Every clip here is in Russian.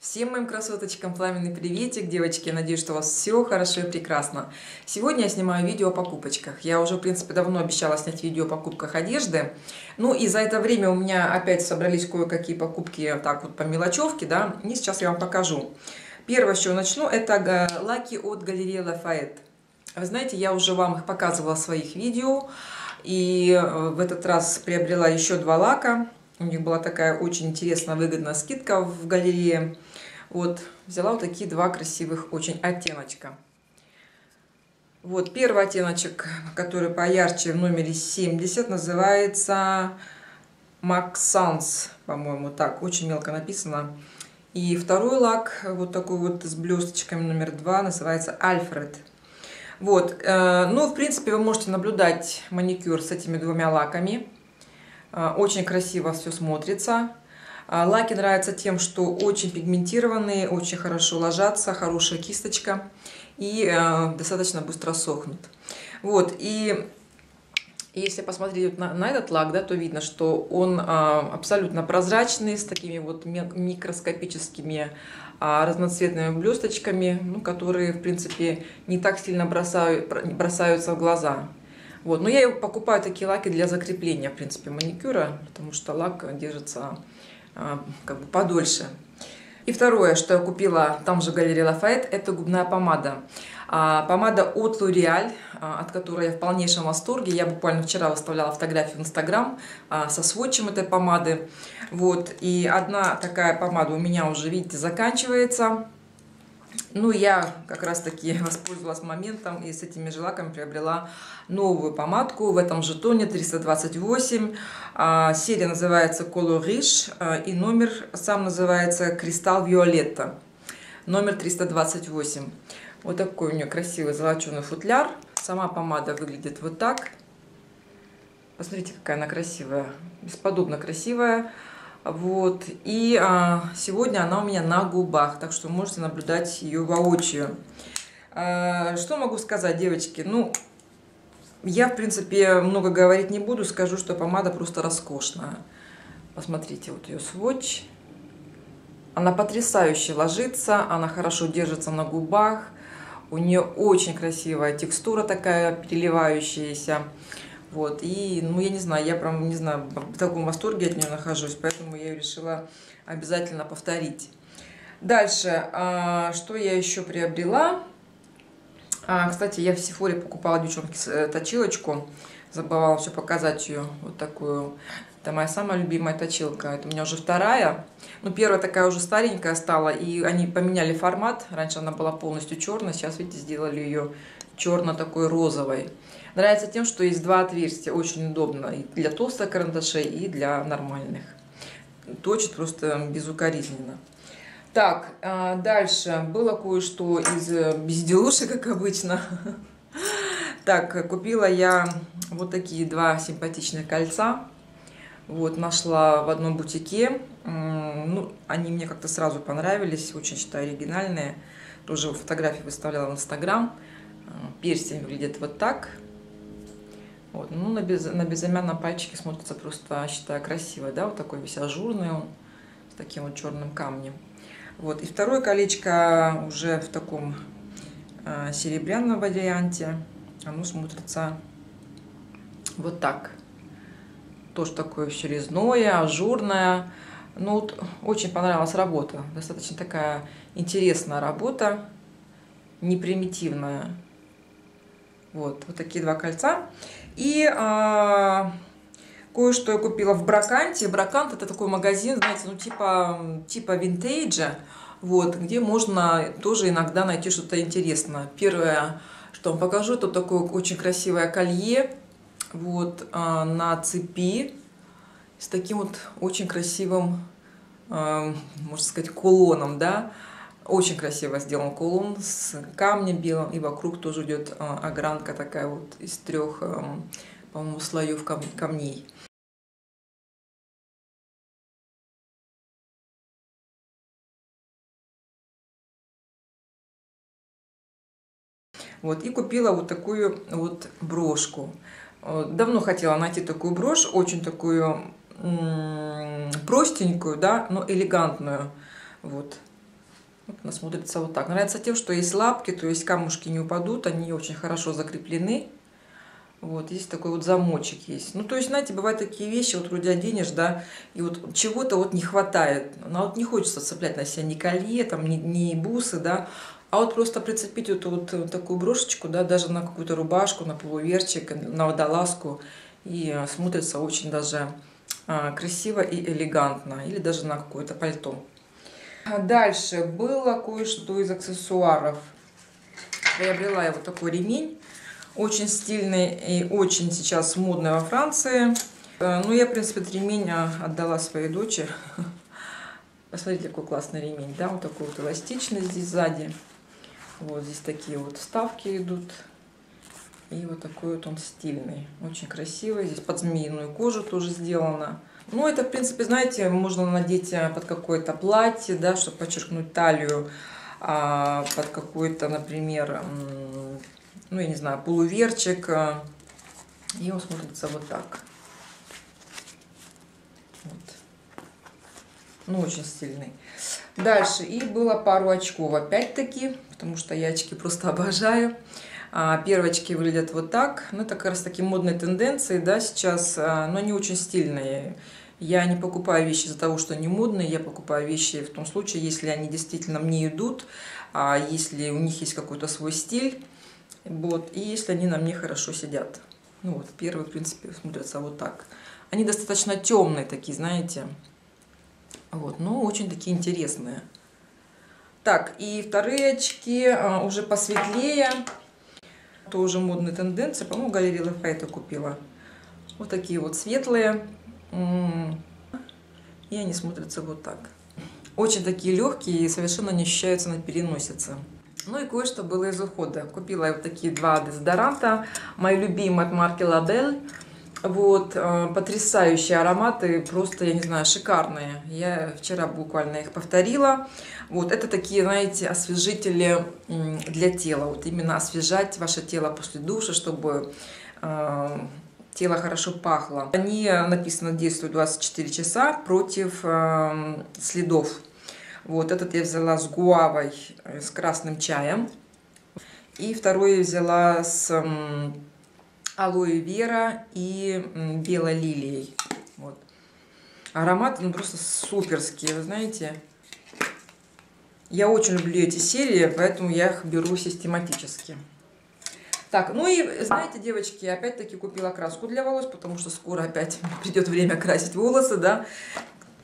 Всем моим красоточкам пламенный приветик, девочки, я надеюсь, что у вас все хорошо и прекрасно. Сегодня я снимаю видео о покупочках. Я уже, в принципе, давно обещала снять видео о покупках одежды. Ну и за это время у меня опять собрались кое-какие покупки, так вот, по мелочевке, да, и сейчас я вам покажу. Первое, с чего начну, это лаки от галереи Лафайет. Вы знаете, я уже вам их показывала в своих видео, и э, в этот раз приобрела еще два лака. У них была такая очень интересная, выгодная скидка в галерее. Вот, взяла вот такие два красивых очень оттеночка. Вот, первый оттеночек, который поярче в номере 70, называется Max по-моему, так, очень мелко написано. И второй лак, вот такой вот с блесточками номер два, называется Альфред. Вот, э, ну, в принципе, вы можете наблюдать маникюр с этими двумя лаками. Э, очень красиво все смотрится. Э, лаки нравятся тем, что очень пигментированные, очень хорошо ложатся, хорошая кисточка и достаточно быстро сохнут. Вот, и если посмотреть на, на этот лак, да, то видно, что он а, абсолютно прозрачный, с такими вот микроскопическими а, разноцветными блесточками, ну, которые, в принципе, не так сильно бросают, бросаются в глаза. Вот. Но я покупаю такие лаки для закрепления, в принципе, маникюра, потому что лак держится а, как бы подольше. И второе, что я купила там же в галерее Лафайет, это губная помада. А, помада от L'Oreal, а, от которой я в полнейшем восторге. Я буквально вчера выставляла фотографию в Инстаграм а, со сводчем этой помады. Вот. И одна такая помада у меня уже, видите, заканчивается. Ну, я как раз-таки воспользовалась моментом и с этими же лаками приобрела новую помадку в этом же тоне 328. Серия называется Color Rich и номер сам называется Кристалл Виолетта. Номер 328. Вот такой у нее красивый золоченый футляр. Сама помада выглядит вот так. Посмотрите, какая она красивая. Бесподобно красивая. Вот. И а, сегодня она у меня на губах, так что можете наблюдать ее воочию. А, что могу сказать, девочки? Ну, я, в принципе, много говорить не буду. Скажу, что помада просто роскошная. Посмотрите, вот ее сводч. Она потрясающе ложится, она хорошо держится на губах. У нее очень красивая текстура такая, переливающаяся. Вот, и, ну, я не знаю, я прям, не знаю, в таком восторге от нее нахожусь, поэтому я решила обязательно повторить. Дальше, а, что я еще приобрела? А, кстати, я в Сифоре покупала, девчонки, э, точилочку. Забывала все показать ее, вот такую. Это моя самая любимая точилка. Это у меня уже вторая. Ну, первая такая уже старенькая стала, и они поменяли формат. Раньше она была полностью черная, сейчас, видите, сделали ее черно такой розовой. Нравится тем, что есть два отверстия, очень удобно и для толстых карандашей, и для нормальных. Точит просто безукоризненно. Так, а, дальше было кое-что из э, безделушек, как обычно. Так, купила я вот такие два симпатичных кольца. Вот, нашла в одном бутике. Ну, они мне как-то сразу понравились, очень считаю оригинальные. Тоже фотографии выставляла в Инстаграм. Э, перстень выглядит вот так. Вот. Ну, на, без, на безымянном пальчике смотрится просто, считаю, красиво, да, вот такой весь ажурный он, с таким вот черным камнем. Вот, и второе колечко уже в таком э, серебряном варианте, оно смотрится вот так. Тоже такое все резное, ажурное. Ну, вот, очень понравилась работа, достаточно такая интересная работа, непримитивная. Вот, вот такие два кольца. И а, кое-что я купила в Браканте. Бракант это такой магазин, знаете, ну типа, типа винтейджа, вот, где можно тоже иногда найти что-то интересное. Первое, что вам покажу, это такое очень красивое колье, вот, а, на цепи, с таким вот очень красивым, а, можно сказать, кулоном, да, очень красиво сделан кулон с камнем белым, и вокруг тоже идет а, огранка такая вот из трех, эм, по-моему, слоев камней. Вот, и купила вот такую вот брошку. Давно хотела найти такую брошь, очень такую простенькую, да, но элегантную. Вот, Вот она смотрится вот так. Нравится тем, что есть лапки, то есть камушки не упадут, они очень хорошо закреплены. Вот, здесь такой вот замочек есть. Ну, то есть, знаете, бывают такие вещи, вот вроде оденешь, да, и вот чего-то вот не хватает. Но вот не хочется цеплять на себя ни колье, там, ни, ни бусы, да, а вот просто прицепить вот, вот, вот такую брошечку, да, даже на какую-то рубашку, на полуверчик, на водолазку, и а, смотрится очень даже а, красиво и элегантно, или даже на какое-то пальто. Дальше было кое-что из аксессуаров. Приобрела я вот такой ремень очень стильный и очень сейчас модный во Франции. Э, ну, я, в принципе, этот ремень а, отдала своей дочери. Посмотрите, какой классный ремень, да, вот такой вот эластичный здесь сзади. Вот здесь такие вот вставки идут. И вот такой вот он стильный, очень красивый. Здесь под змеиную кожу тоже сделано. Ну, это, в принципе, знаете, можно надеть э, под какое-то платье, да, чтобы подчеркнуть талию, а, под какой-то, например, ну, я не знаю, полуверчик. Э, и он смотрится вот так. Вот. Ну, очень стильный. Дальше. И было пару очков опять-таки, потому что я очки просто обожаю. А, первые очки выглядят вот так. Ну, это как раз таки модные тенденции, да, сейчас, а, но они очень стильные. Я не покупаю вещи из-за того, что они модные, я покупаю вещи в том случае, если они действительно мне идут, а если у них есть какой-то свой стиль. Вот. И если они на мне хорошо сидят. Ну вот, первые, в принципе, смотрятся вот так. Они достаточно темные такие, знаете. Вот, но очень такие интересные. Так, и вторые очки а, уже посветлее. Тоже модные тенденции. По-моему, галерея Лафайта купила. Вот такие вот светлые. И они смотрятся вот так. Очень такие легкие и совершенно не ощущаются на переносице. Ну и кое-что было из ухода. Купила я вот такие два дезодоранта. Мои любимые от марки Label. Вот, э, потрясающие ароматы, просто, я не знаю, шикарные. Я вчера буквально их повторила. Вот, это такие, знаете, освежители для тела. Вот именно освежать ваше тело после душа, чтобы э, тело хорошо пахло. Они, написано, действуют 24 часа против э, следов вот этот я взяла с гуавой, э, с красным чаем. И второй я взяла с алоэ вера и белой лилией. Вот. Аромат, ну просто суперский, вы знаете. Я очень люблю эти серии, поэтому я их беру систематически. Так, ну и знаете, девочки, опять-таки купила краску для волос, потому что скоро опять придет время красить волосы, да.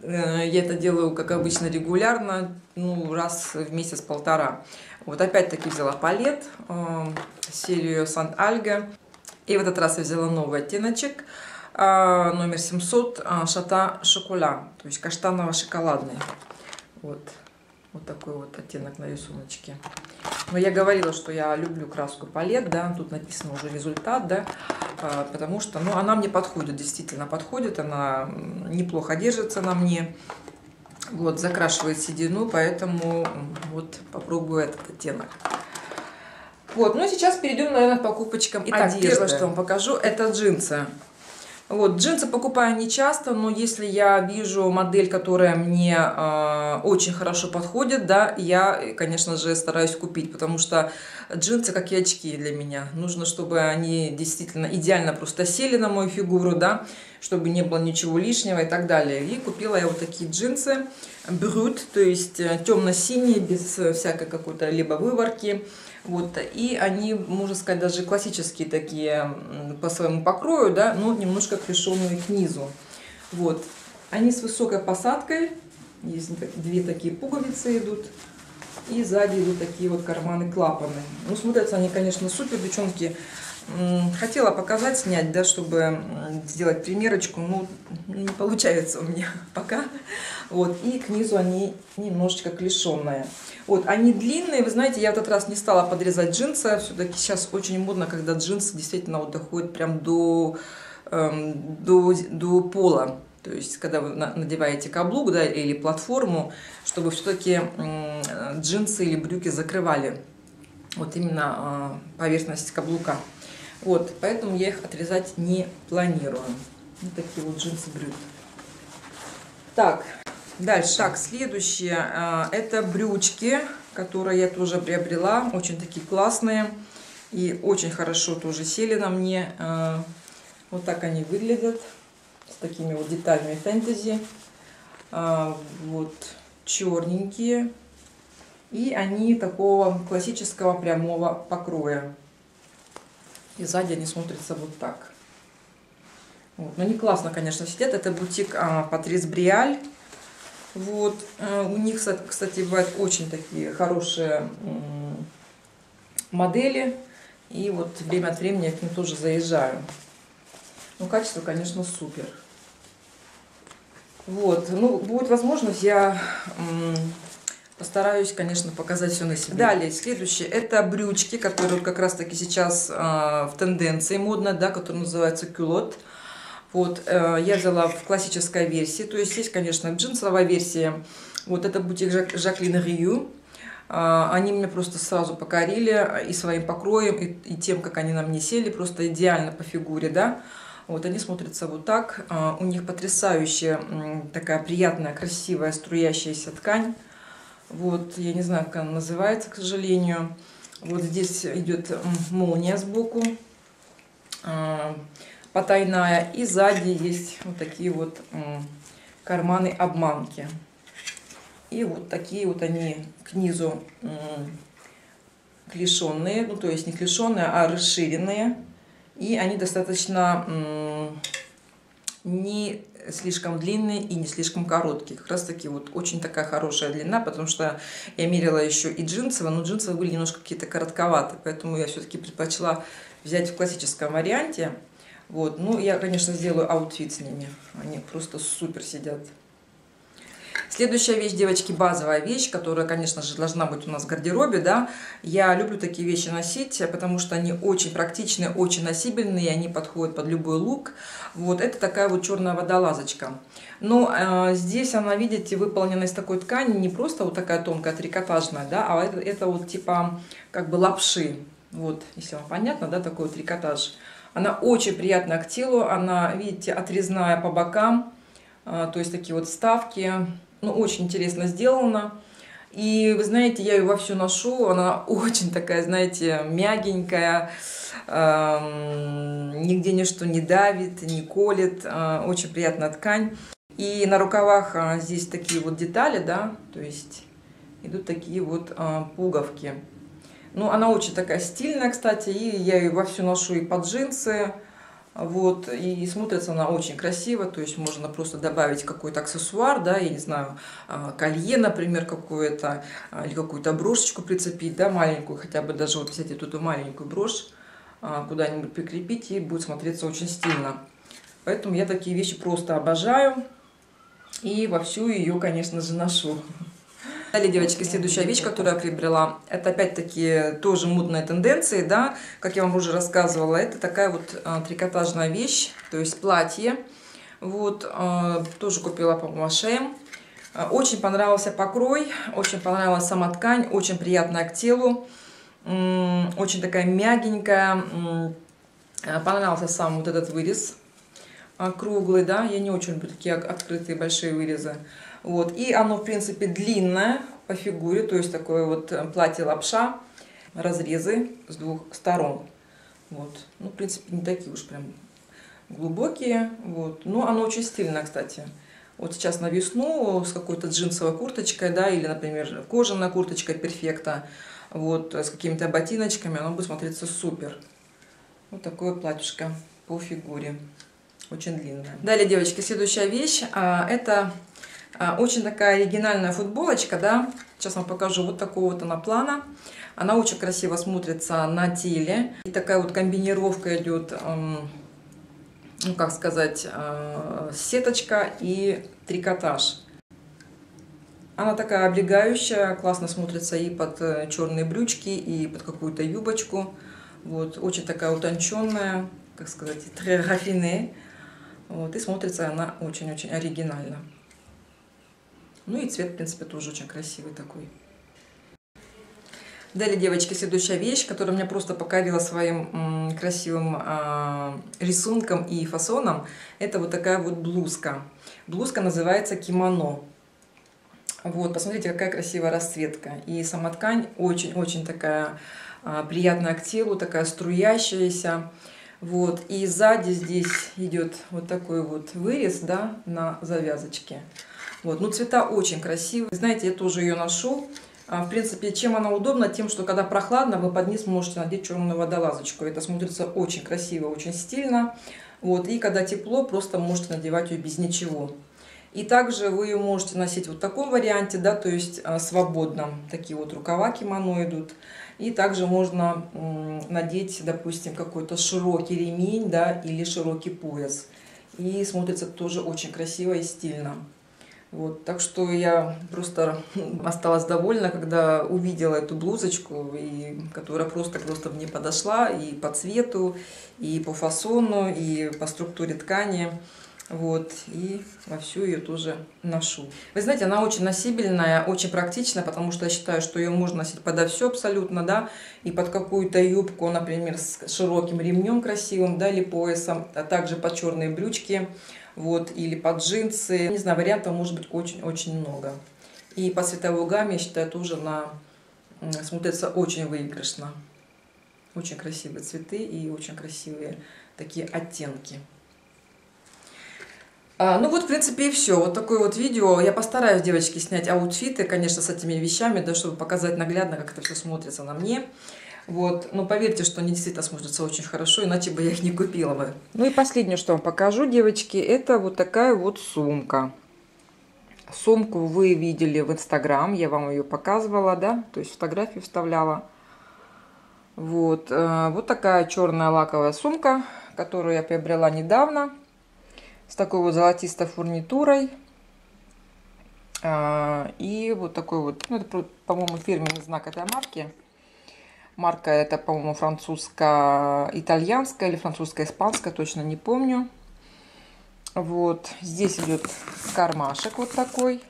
Э, я это делаю, как обычно, регулярно, ну, раз в месяц-полтора. Вот опять-таки взяла палет, э, серию Сант-Альга. И в этот раз я взяла новый оттеночек, э, номер 700, Шата Шокола, то есть каштаново-шоколадный. Вот. Вот такой вот оттенок на рисуночке. Но я говорила, что я люблю краску палет, да, тут написано уже результат, да, а, потому что, ну, она мне подходит, действительно подходит, она неплохо держится на мне, вот, закрашивает седину, поэтому вот попробую этот оттенок. Вот, ну сейчас перейдем, наверное, к покупочкам Итак, одежды. первое, что вам покажу, это джинсы. Вот, джинсы покупаю не часто, но если я вижу модель, которая мне э, очень хорошо подходит, да, я, конечно же, стараюсь купить, потому что джинсы, как и очки для меня. Нужно, чтобы они действительно идеально просто сели на мою фигуру, да, чтобы не было ничего лишнего и так далее. И купила я вот такие джинсы, брют, то есть э, темно-синие, без всякой какой-то либо выворки. Вот, и они, можно сказать, даже классические такие по своему покрою, да, но немножко клешенные к низу. Вот. Они с высокой посадкой, есть две такие пуговицы идут, и сзади идут такие вот карманы-клапаны. Ну, смотрятся они, конечно, супер, девчонки. Хотела показать, снять, да, чтобы сделать примерочку, но не получается у меня пока. Вот, и к низу они немножечко клешенные. Вот, они длинные, вы знаете, я в этот раз не стала подрезать джинсы, все-таки сейчас очень модно, когда джинсы действительно вот доходят прям до, эм, до, до пола. То есть, когда вы надеваете каблук да, или платформу, чтобы все-таки э, джинсы или брюки закрывали вот именно э, поверхность каблука. Вот, поэтому я их отрезать не планирую. Вот такие вот джинсы брюк. Так, Дальше. Так, следующее. а, Это брючки, которые я тоже приобрела. Очень такие классные. И очень хорошо тоже сели на мне. А, Вот так они выглядят. С такими вот деталями фэнтези. А, Вот черненькие. И они такого классического прямого покроя. И сзади они смотрятся вот так. Вот. Но они классно, конечно, сидят. Это бутик а, Патрис Бриаль. Вот. э, У них, кстати, бывают очень такие хорошие модели. И вот время от времени я к ним тоже заезжаю. Ну, качество, конечно, супер. Вот. Ну, будет возможность, я постараюсь, конечно, показать все на себе. Далее, следующее, это брючки, которые как раз-таки сейчас а, в тенденции модно, да, которые называются кюлот. Вот, э, я взяла в классической версии, то есть есть, конечно, джинсовая версия. Вот это бутик Жак- Жаклин Рию. А, Они меня просто сразу покорили и своим покроем, и, и тем, как они на мне сели, просто идеально по фигуре, да. Вот они смотрятся вот так. А, У них потрясающая такая приятная, красивая, струящаяся ткань. Вот, я не знаю, как она называется, к сожалению. Вот здесь идет молния сбоку, а, потайная. И сзади есть вот такие вот карманы-обманки. И вот такие вот они к низу клешенные, ну то есть не клешенные, а расширенные. И они достаточно не слишком длинные и не слишком короткие. Как раз таки вот очень такая хорошая длина, потому что я мерила еще и джинсовые, но джинсовые были немножко какие-то коротковаты, поэтому я все-таки предпочла взять в классическом варианте. Вот. Ну, я, конечно, сделаю outfit с ними. Они просто супер сидят. Следующая вещь, девочки, базовая вещь, которая, конечно же, должна быть у нас в гардеробе, да. Я люблю такие вещи носить, потому что они очень практичные, очень носибельные, они подходят под любой лук. Вот, это такая вот черная водолазочка. Но э, здесь она, видите, выполнена из такой ткани, не просто вот такая тонкая трикотажная, да, а это, это вот типа как бы лапши. Вот, если вам понятно, да, такой вот трикотаж. Она очень приятная к телу, она, видите, отрезная по бокам, а, то есть такие вот вставки. Ну, очень интересно сделано. И вы знаете, я ее вовсю ношу, она очень такая, знаете, мягенькая, эм, нигде ничто не давит, не колет, э, очень приятная ткань. И на рукавах а, здесь такие вот детали, да, то есть идут такие вот а, пуговки. Ну, она очень такая стильная, кстати, и я ее вовсю ношу и под джинсы, вот, и смотрится она очень красиво, то есть можно просто добавить какой-то аксессуар, да, я не знаю, а, колье, например, какое-то, а, или какую-то брошечку прицепить, да, маленькую, хотя бы даже вот взять эту маленькую брошь, а, куда-нибудь прикрепить, и будет смотреться очень стильно. Поэтому я такие вещи просто обожаю, и вовсю ее, конечно же, ношу. Далее, девочки, следующая вещь, которую я приобрела, это опять-таки тоже модные тенденции, да, как я вам уже рассказывала, это такая вот а, трикотажная вещь, то есть платье, вот, а, тоже купила по Маше. А, Очень понравился покрой, очень понравилась сама ткань, очень приятная к телу, очень такая мягенькая, а, понравился сам вот этот вырез а, круглый, да, я не очень люблю такие открытые большие вырезы. Вот. И оно, в принципе, длинное по фигуре, то есть такое вот э, платье-лапша, разрезы с двух сторон. Вот. Ну, в принципе, не такие уж прям глубокие. Вот. Но оно очень стильное, кстати. Вот сейчас на весну с какой-то джинсовой курточкой, да, или, например, кожаная курточка перфекта, вот, с какими-то ботиночками, оно будет смотреться супер. Вот такое платьишко по фигуре. Очень длинная. Далее, девочки, следующая вещь. а, Это очень такая оригинальная футболочка, да. Сейчас вам покажу вот такого вот она плана. Она очень красиво смотрится на теле. И такая вот комбинировка идет, ну как сказать, э, сеточка и трикотаж. Она такая облегающая, классно смотрится и под э, черные брючки, и под какую-то юбочку. Вот, очень такая утонченная, как сказать, raffinée. Вот, и смотрится она очень-очень оригинально. Ну и цвет, в принципе, тоже очень красивый такой. Далее, девочки, следующая вещь, которая меня просто покорила своим красивым а, рисунком и фасоном, это вот такая вот блузка. Блузка называется кимоно. Вот, посмотрите, какая красивая расцветка. И сама ткань очень-очень такая а, приятная к телу, такая струящаяся. Вот, и сзади здесь идет вот такой вот вырез, да, на завязочке. Вот, ну цвета очень красивые. Знаете, я тоже ее ношу. А, в принципе, чем она удобна? Тем, что когда прохладно, вы под низ можете надеть черную водолазочку. Это смотрится очень красиво, очень стильно. Вот, и когда тепло, просто можете надевать ее без ничего. И также вы ее можете носить вот в таком варианте, да, то есть а, свободном. Такие вот рукава кимоно идут. И также можно надеть, допустим, какой-то широкий ремень, да, или широкий пояс. И смотрится тоже очень красиво и стильно. Вот, так что я просто осталась довольна, когда увидела эту блузочку, и, которая просто-просто мне подошла и по цвету, и по фасону, и по структуре ткани. Вот, и во всю ее тоже ношу. Вы знаете, она очень носибельная, очень практичная, потому что я считаю, что ее можно носить подо все абсолютно, да, и под какую-то юбку, например, с широким ремнем красивым, да, или поясом, а также под черные брючки, вот, или под джинсы. Не знаю, вариантов может быть очень-очень много. И по цветовой гамме, я считаю, тоже на смотрится очень выигрышно. Очень красивые цветы и очень красивые такие оттенки. А, ну вот, в принципе, и все. Вот такое вот видео. Я постараюсь, девочки, снять аутфиты, конечно, с этими вещами, да, чтобы показать наглядно, как это все смотрится на мне. Вот, но поверьте, что они действительно смотрятся очень хорошо, иначе бы я их не купила бы. Ну и последнее, что вам покажу, девочки, это вот такая вот сумка. Сумку вы видели в Инстаграм, я вам ее показывала, да, то есть фотографию вставляла. Вот, э, вот такая черная лаковая сумка, которую я приобрела недавно с такой вот золотистой фурнитурой. А, и вот такой вот, ну это, по-моему, фирменный знак этой марки. Марка это, по-моему, французско-итальянская или французско-испанская, точно не помню. Вот, здесь идет кармашек вот такой.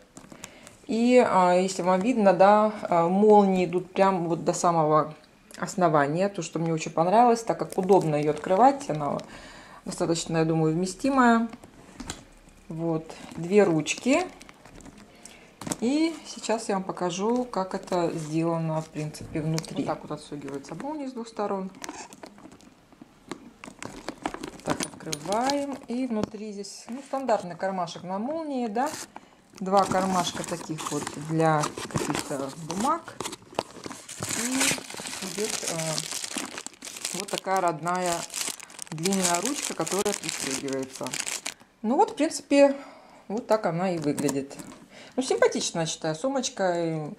И а, если вам видно, да, а, молнии идут прям вот до самого основания. То, что мне очень понравилось, так как удобно ее открывать. Она достаточно, я думаю, вместимая. Вот, две ручки. И сейчас я вам покажу, как это сделано, в принципе, внутри. Вот так вот отстегивается молния с двух сторон. Так, открываем. И внутри здесь, ну, стандартный кармашек на молнии, да. Два кармашка таких вот для каких-то бумаг. И идет э, вот такая родная длинная ручка, которая пристегивается. Ну вот, в принципе, вот так она и выглядит. Ну, симпатичная, считаю, сумочка.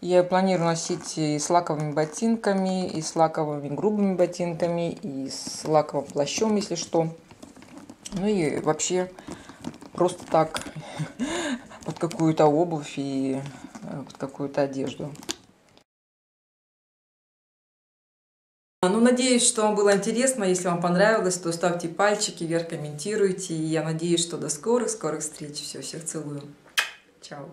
Я планирую носить и с лаковыми ботинками, и с лаковыми грубыми ботинками, и с лаковым плащом, если что. Ну и вообще просто так под какую-то обувь и э, под какую-то одежду. Ну, надеюсь, что вам было интересно. Если вам понравилось, то ставьте пальчики вверх, комментируйте. И я надеюсь, что до скорых-скорых встреч. Все, всех целую. Чао.